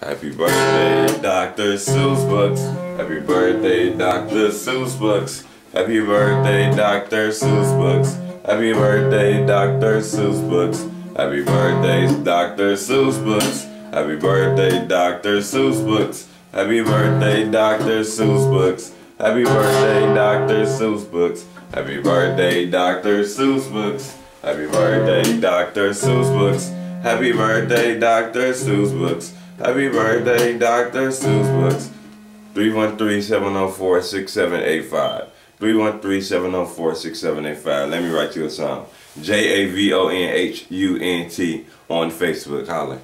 Happy birthday, Dr. Seuss Books. Happy birthday, Dr. Seuss Books. Happy birthday, Dr. Seuss Books. Happy birthday, Dr. Seuss Books. Happy birthday, Dr. Seuss Books. Happy birthday, Dr. Seuss Books. Happy birthday, Dr. Seuss Books. Happy birthday, Dr. Seuss Books. Happy birthday, Dr. Seuss Books. Happy birthday, Dr. Seuss Books. Happy birthday, Dr. Seuss Books. Happy birthday, Dr. Seuss Books. 313-704-6785. 313-704-6785. Let me write you a song. J-A-V-O-N-H-U-N-T on Facebook. Holla.